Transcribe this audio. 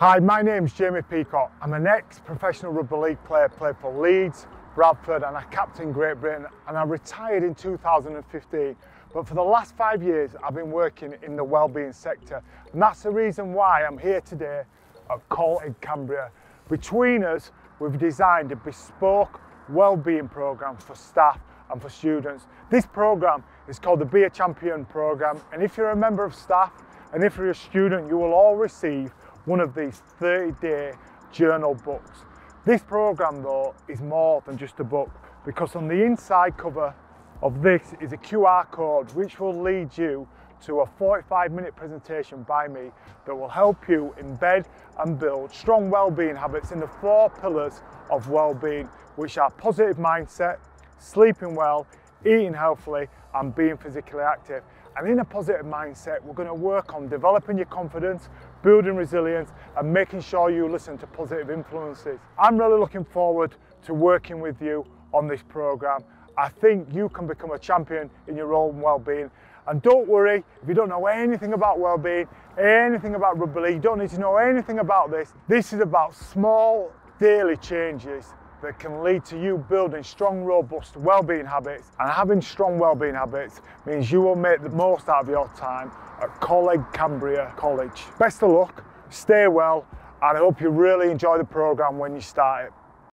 Hi, my name's Jamie Peacock. I'm an ex-professional rugby league player, played for Leeds, Bradford and I captained Great Britain and I retired in 2015. But for the last five years, I've been working in the wellbeing sector. And that's the reason why I'm here today at Coleg Cambria. Between us, we've designed a bespoke wellbeing program for staff and for students. This program is called the Be a Champion program. And if you're a member of staff and if you're a student, you will all receive one of these 30 day journal books. This program though is more than just a book because on the inside cover of this is a QR code which will lead you to a 45 minute presentation by me that will help you embed and build strong well-being habits in the four pillars of well-being which are positive mindset, sleeping well, eating healthily and being physically active. And in a positive mindset, we're going to work on developing your confidence, building resilience, and making sure you listen to positive influences. I'm really looking forward to working with you on this program. I think you can become a champion in your own well-being. And don't worry, if you don't know anything about well-being, anything about rugby league, you don't need to know anything about this. This is about small daily changes that can lead to you building strong, robust well-being habits. And having strong well-being habits means you will make the most out of your time at Coleg Cambria College. Best of luck, stay well, and I hope you really enjoy the programme when you start it.